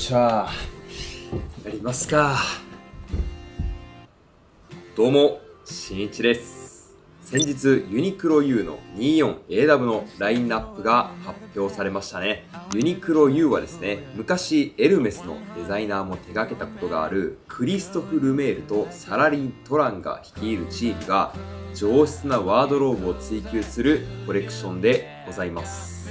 しゃやりますか。どうもしんいちです。先日ユニクロ U の 24AW のラインナップが発表されましたね。ユニクロ U はですね昔エルメスのデザイナーも手掛けたことがあるクリストフ・ルメールとサラリン・トランが率いるチームが上質なワードローブを追求するコレクションでございます。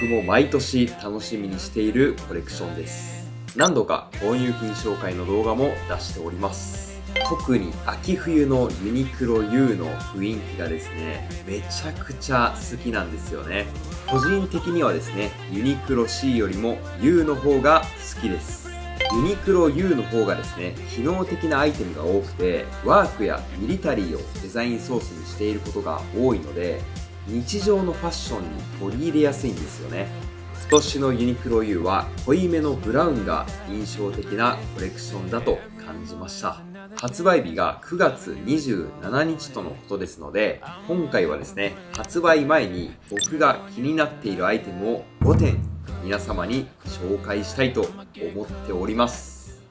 僕も毎年楽しみにしているコレクションです。何度か購入品紹介の動画も出しております。特に秋冬のユニクロ U の雰囲気がですねめちゃくちゃ好きなんですよね。個人的にはですねユニクロ C よりも U の方が好きです。ユニクロ U の方がですね機能的なアイテムが多くてワークやミリタリーをデザインソースにしていることが多いので日常のファッションに取り入れやすいんですよね。今年のユニクロ U は濃いめのブラウンが印象的なコレクションだと感じました。発売日が9月27日とのことですので今回はですね発売前に僕が気になっているアイテムを5点皆様に紹介したいと思っております。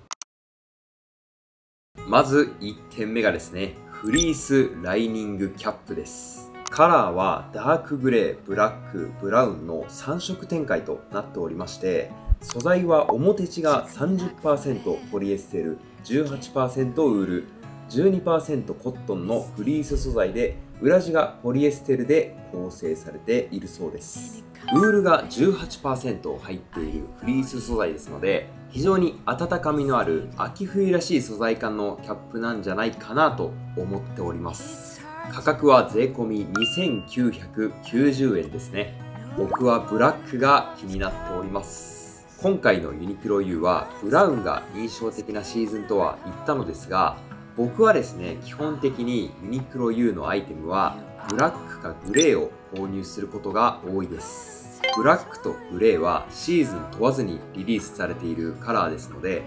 まず1点目がですねフリースライニングキャップです。カラーはダークグレー、ブラック、ブラウンの3色展開となっておりまして素材は表地が30%ポリエステル、18%ウール、12%コットンのフリース素材で裏地がポリエステルで構成されているそうです。ウールが18%入っているフリース素材ですので非常に温かみのある秋冬らしい素材感のキャップなんじゃないかなと思っております。価格は税込2990円ですね。僕はブラックが気になっております。今回のユニクロ U はブラウンが印象的なシーズンとは言ったのですが僕はですね基本的にユニクロ U のアイテムはブラックかグレーを購入することが多いです。ブラックとグレーはシーズン問わずにリリースされているカラーですので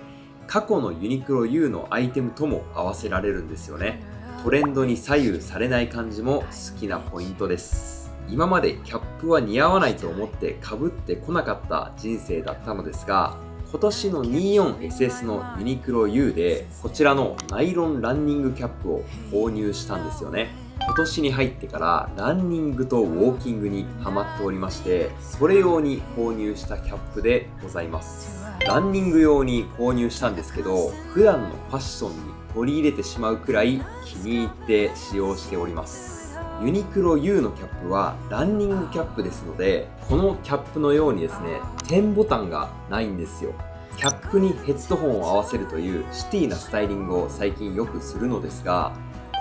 過去のユニクロ U のアイテムとも合わせられるんですよね。トレンドに左右されない感じも好きなポイントです。今までキャップは似合わないと思ってかぶってこなかった人生だったのですが今年の 24SS のユニクロ U でこちらのナイロンランニングキャップを購入したんですよね。今年に入ってからランニングとウォーキングにハマっておりましてそれ用に購入したキャップでございます。ランニング用に購入したんですけど普段のファッションに取り入れてしまうくらい気に入って使用しております。ユニクロ U のキャップはランニングキャップですのでこのキャップのようにですね点ボタンがないんですよ。キャップにヘッドホンを合わせるというシティなスタイリングを最近よくするのですが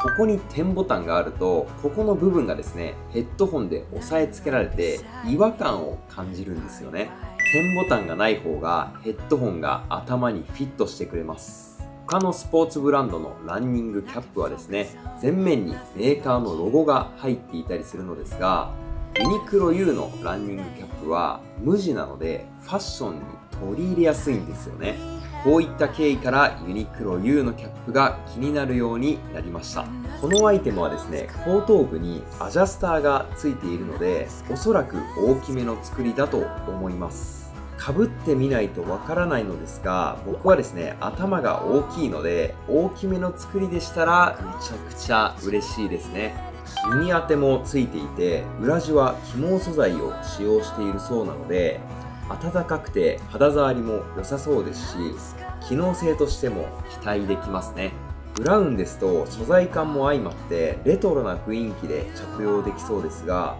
ここに点ボタンがあるとここの部分がですねヘッドホンで押さえつけられて違和感を感じるんですよね。点ボタンがない方がヘッドホンが頭にフィットしてくれます。他のスポーツブランドのランニングキャップはですね前面にメーカーのロゴが入っていたりするのですがユニクロ U のランニングキャップは無地なのでファッションに取り入れやすいんですよね。こういった経緯からユニクロ U のキャップが気になるようになりました。このアイテムはですね後頭部にアジャスターがついているのでおそらく大きめの作りだと思います。かぶってみないとわからないのですが僕はですね頭が大きいので大きめの作りでしたらめちゃくちゃ嬉しいですね。耳当てもついていて裏地は起毛素材を使用しているそうなので暖かくて肌触りも良さそうですし機能性としても期待できますね。ブラウンですと素材感も相まってレトロな雰囲気で着用できそうですが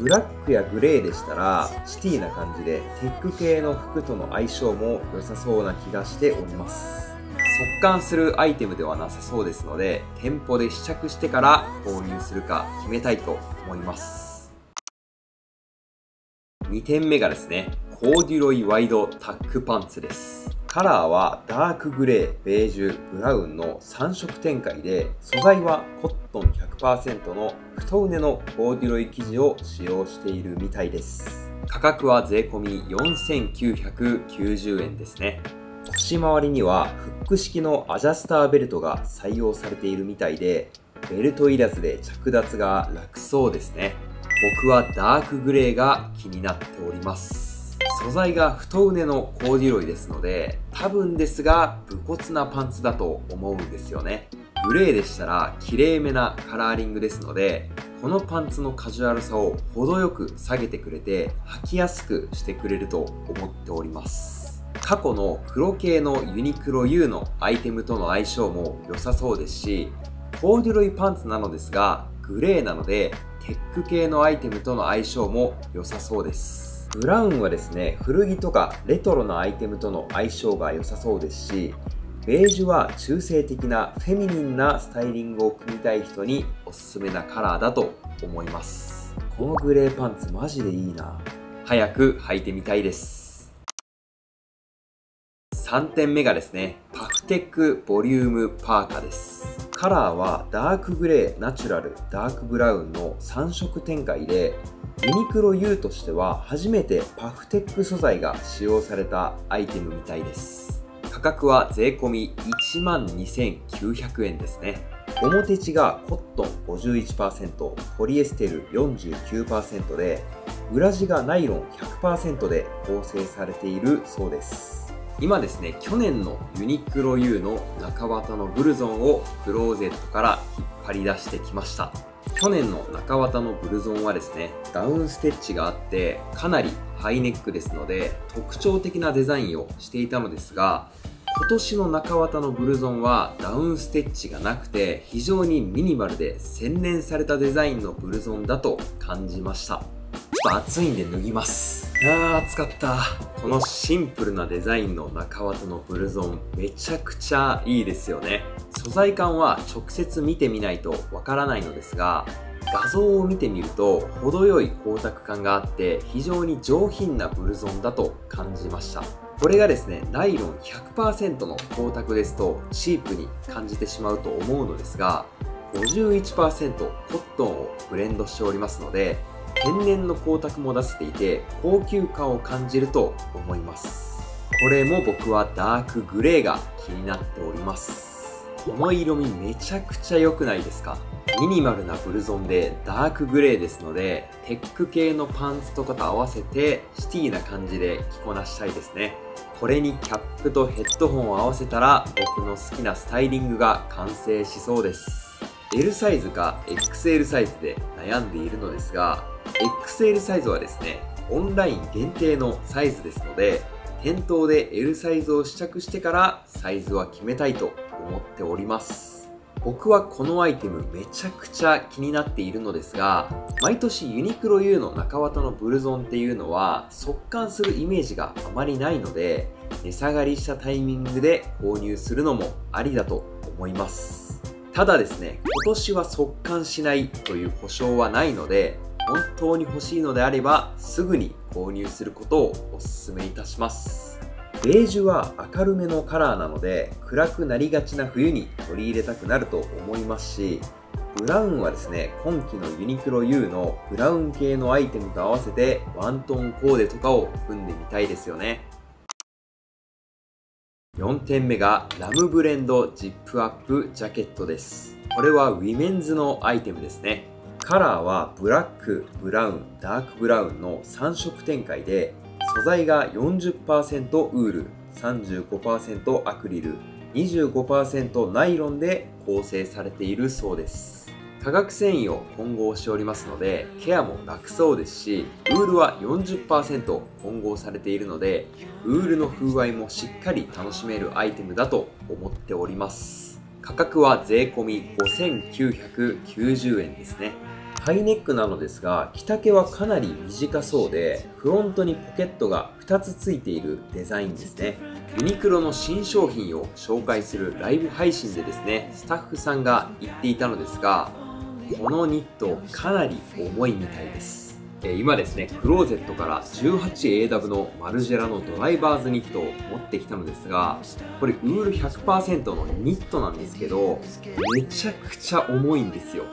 ブラックやグレーでしたらシティな感じでテック系の服との相性も良さそうな気がしております。速乾するアイテムではなさそうですので店舗で試着してから購入するか決めたいと思います。2点目がですねコーデュロイワイドタックパンツです。カラーはダークグレー、ベージュ、ブラウンの3色展開で素材はコットン100%の太畝のコーデュロイ生地を使用しているみたいです。価格は税込4990円ですね。腰回りにはフック式のアジャスターベルトが採用されているみたいでベルトいらずで着脱が楽そうですね。僕はダークグレーが気になっております。素材が太畝のコーデュロイですので多分ですが武骨なパンツだと思うんですよね。グレーでしたら綺麗めなカラーリングですのでこのパンツのカジュアルさを程よく下げてくれて履きやすくしてくれると思っております。過去の黒系のユニクロ U のアイテムとの相性も良さそうですしコーデュロイパンツなのですがグレーなのでテック系のアイテムとの相性も良さそうです。ブラウンはですね古着とかレトロなアイテムとの相性が良さそうですしベージュは中性的なフェミニンなスタイリングを組みたい人におすすめなカラーだと思います。このグレーパンツマジでいいな。早く履いてみたいです。3点目がですねパフテックボリュームパーカです。カラーはダークグレー、ナチュラル、ダークブラウンの3色展開でユニクロ U としては初めてパフテック素材が使用されたアイテムみたいです価格は税込12,900円ですね。表地がコットン51%、ポリエステル49%で、裏地がナイロン100%で構成されているそうです。今ですね、去年のユニクロ U の中綿のブルゾンをクローゼットから引っ張り出してきました。去年の中綿のブルゾンはですね、ダウンステッチがあって、かなりハイネックですので、特徴的なデザインをしていたのですが、今年の中綿のブルゾンはダウンステッチがなくて非常にミニマルで洗練されたデザインのブルゾンだと感じましたちょっと暑いんで脱ぎます。あー暑かった。このシンプルなデザインの中綿のブルゾンめちゃくちゃいいですよね。素材感は直接見てみないとわからないのですが画像を見てみると程よい光沢感があって非常に上品なブルゾンだと感じました。これがですねナイロン100%の光沢ですとチープに感じてしまうと思うのですが51%コットンをブレンドしておりますので天然の光沢も出せていて高級感を感じると思います。これも僕はダークグレーが気になっております。この色味めちゃくちゃ良くないですか？ミニマルなブルゾンでダークグレーですのでテック系のパンツとかと合わせてシティな感じで着こなしたいですね。これにキャップとヘッドホンを合わせたら僕の好きなスタイリングが完成しそうです。L サイズか XL サイズで悩んでいるのですが XL サイズはですねオンライン限定のサイズですので店頭で L サイズを試着してからサイズは決めたいと思っております。僕はこのアイテムめちゃくちゃ気になっているのですが毎年ユニクロ U の中綿のブルゾンっていうのは速乾するイメージがあまりないので値下がりしたタイミングで購入するのもありだと思います。ただですね今年は速乾しないという保証はないので本当に欲しいのであればすぐに購入することをお勧めいたします。ベージュは明るめのカラーなので暗くなりがちな冬に取り入れたくなると思いますしブラウンはですね今季のユニクロ U のブラウン系のアイテムと合わせてワントーンコーデとかを組んでみたいですよね。4点目がラムブレンドジップアップジャケットです。これはウィメンズのアイテムですね。カラーはブラック、ブラウン、ダークブラウンの3色展開で素材が40%ウール、35%アクリル、25%ナイロンで構成されているそうです。化学繊維を混合しておりますのでケアも楽そうですしウールは40%混合されているのでウールの風合いもしっかり楽しめるアイテムだと思っております価格は税込5990円ですね。ハイネックなのですが着丈はかなり短そうでフロントにポケットが2つついているデザインですね。ユニクロの新商品を紹介するライブ配信でですねスタッフさんが言っていたのですがこのニットかなり重いみたいです。今ですねクローゼットから 18AW のマルジェラのドライバーズニットを持ってきたのですがこれウール100%のニットなんですけどめちゃくちゃ重いんですよ。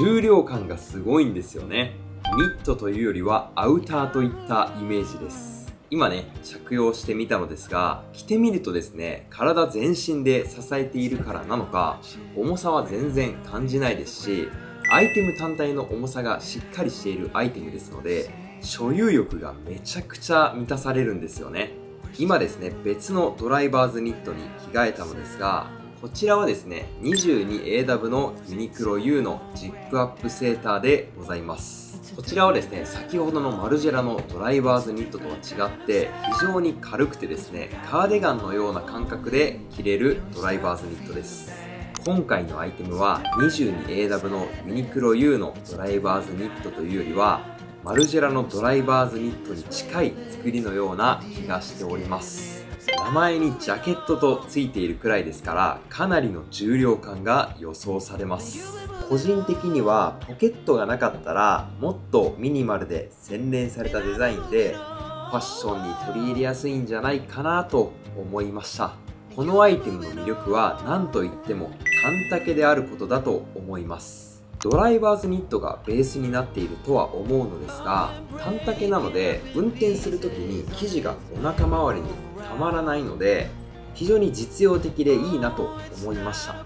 重量感がすごいんですよね。ニットというよりはアウターといったイメージです。今ね着用してみたのですが着てみるとですね体全身で支えているからなのか重さは全然感じないですしアイテム単体の重さがしっかりしているアイテムですので所有欲がめちゃくちゃ満たされるんですよね。今ですね、別のドライバーズニットに着替えたのですが、こちらはですね、22AW のユニクロ U のジップアップセーターでございます。こちらはですね、先ほどのマルジェラのドライバーズニットとは違って、非常に軽くてですね、カーディガンのような感覚で着れるドライバーズニットです。今回のアイテムは 22AW のユニクロ U のドライバーズニットというよりはマルジェラのドライバーズニットに近い作りのような気がしております。名前にジャケットとついているくらいですからかなりの重量感が予想されます。個人的にはポケットがなかったらもっとミニマルで洗練されたデザインでファッションに取り入れやすいんじゃないかなと思いました。このアイテムの魅力は何といっても短丈であることだと思います。ドライバーズニットがベースになっているとは思うのですが短丈なので運転する時に生地がお腹周りにたまらないので非常に実用的でいいなと思いました。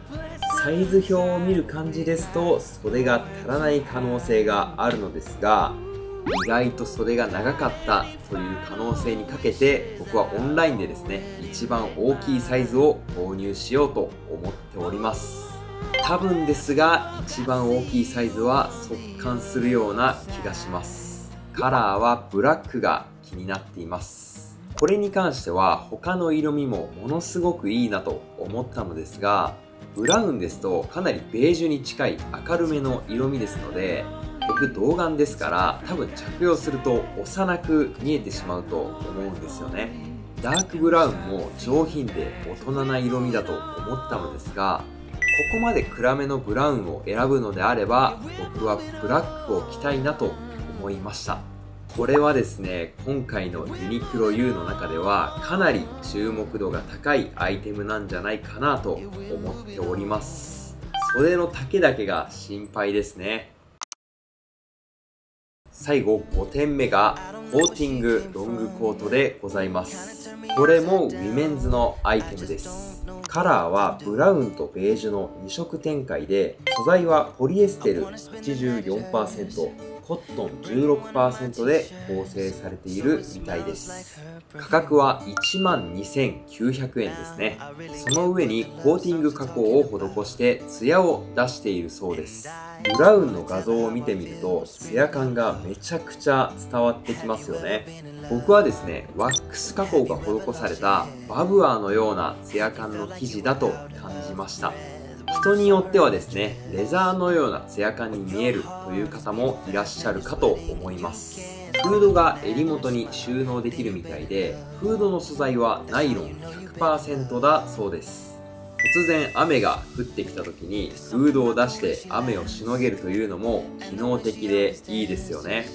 サイズ表を見る感じですと袖が足らない可能性があるのですが意外と袖が長かったという可能性にかけて僕はオンラインでですね一番大きいサイズを購入しようと思っております。多分ですが一番大きいサイズは速乾するような気がします。カラーはブラックが気になっています。これに関しては他の色味もものすごくいいなと思ったのですがブラウンですとかなりベージュに近い明るめの色味ですので僕童顔ですから多分着用すると幼く見えてしまうと思うんですよね。ダークブラウンも上品で大人な色味だと思ったのですがここまで暗めのブラウンを選ぶのであれば僕はブラックを着たいなと思いました。これはですね今回のユニクロ U の中ではかなり注目度が高いアイテムなんじゃないかなと思っております。袖の丈だけが心配ですね。最後5点目がコーティングロングコートでございます。これもウィメンズのアイテムです。カラーはブラウンとベージュの2色展開で素材はポリエステル84%コットン16%で構成されているみたいです。価格は1万2900円ですね。その上にコーティング加工を施してツヤを出しているそうです。ブラウンの画像を見てみるとツヤ感がめちゃくちゃ伝わってきますよね。僕はですねワックス加工が施されたバブアーのようなツヤ感の生地だと感じました。人によってはですね、レザーのようなツヤ感に見えるという方もいらっしゃるかと思います。フードが襟元に収納できるみたいで、フードの素材はナイロン100%だそうです。突然雨が降ってきた時にフードを出して雨をしのげるというのも機能的でいいですよね。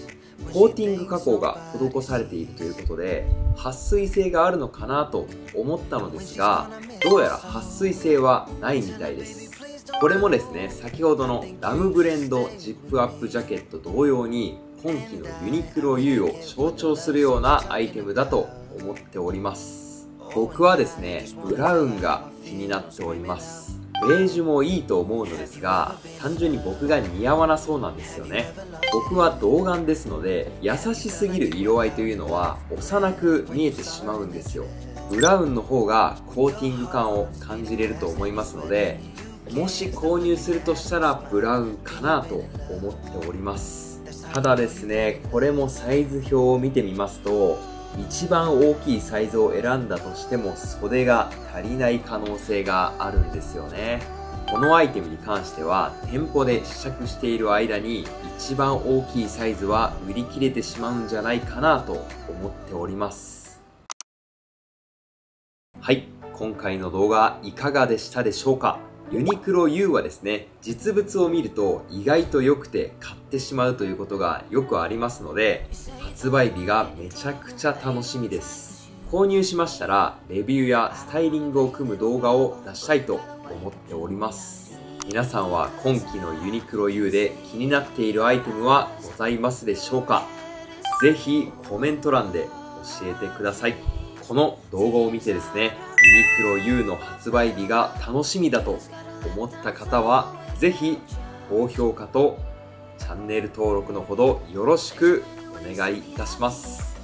コーティング加工が施されているということで撥水性があるのかなと思ったのですがどうやら撥水性はないみたいです。これもですね先ほどのラムブレンドジップアップジャケット同様に今季のユニクロ U を象徴するようなアイテムだと思っております。僕はですねブラウンが気になっております。ベージュもいいと思うのですが単純に僕が似合わなそうなんですよね。僕は童顔ですので優しすぎる色合いというのは幼く見えてしまうんですよ。ブラウンの方がコーティング感を感じれると思いますのでもし購入するとしたらブラウンかなと思っております。ただですねこれもサイズ表を見てみますと一番大きいサイズを選んだとしても袖が足りない可能性があるんですよね。このアイテムに関しては店舗で試着している間に一番大きいサイズは売り切れてしまうんじゃないかなと思っております。はい今回の動画いかがでしたでしょうか？ユニクロ U はですね、実物を見ると意外と良くて買ってしまうということがよくありますので、発売日がめちゃくちゃ楽しみです。購入しましたら、レビューやスタイリングを組む動画を出したいと思っております。皆さんは今季のユニクロ U で気になっているアイテムはございますでしょうか？ぜひコメント欄で教えてください。この動画を見てですね、ユニクロ U の発売日が楽しみだと思った方は、ぜひ高評価とチャンネル登録のほどよろしくお願いいたします。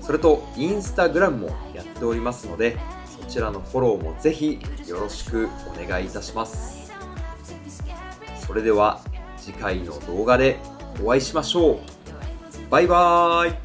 それとインスタグラムもやっておりますのでそちらのフォローもぜひよろしくお願いいたします。それでは次回の動画でお会いしましょう。バイバーイ。